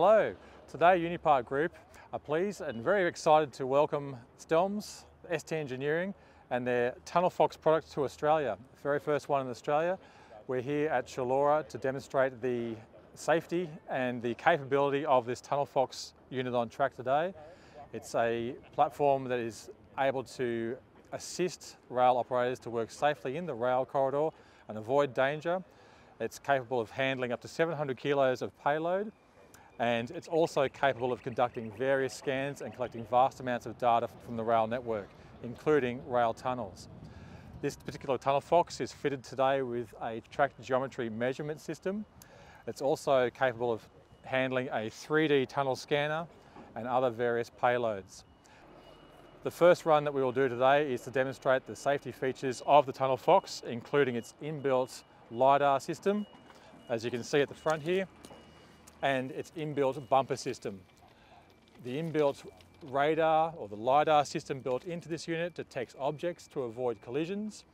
Hello, today Unipart Group are pleased and very excited to welcome Stelms, ST Engineering and their TunnelFox product to Australia. The very first one in Australia. We're here at Chullora to demonstrate the safety and the capability of this TunnelFox unit on track today. It's a platform that is able to assist rail operators to work safely in the rail corridor and avoid danger. It's capable of handling up to 700 kilos of payload and it's also capable of conducting various scans and collecting vast amounts of data from the rail network, including rail tunnels. This particular TunnelFox is fitted today with a track geometry measurement system. It's also capable of handling a 3D tunnel scanner and other various payloads. The first run that we will do today is to demonstrate the safety features of the TunnelFox, including its inbuilt LiDAR system, as you can see at the front here, and its inbuilt bumper system. The inbuilt radar or the LiDAR system built into this unit detects objects to avoid collisions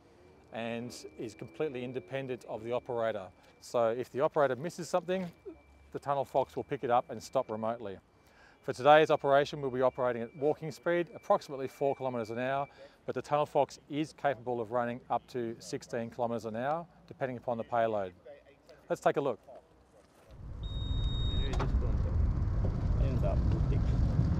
and is completely independent of the operator. So if the operator misses something, the TunnelFox will pick it up and stop remotely. For today's operation, we'll be operating at walking speed, approximately four kilometres an hour, but the TunnelFox is capable of running up to 16 kilometres an hour, depending upon the payload. Let's take a look. が降てきま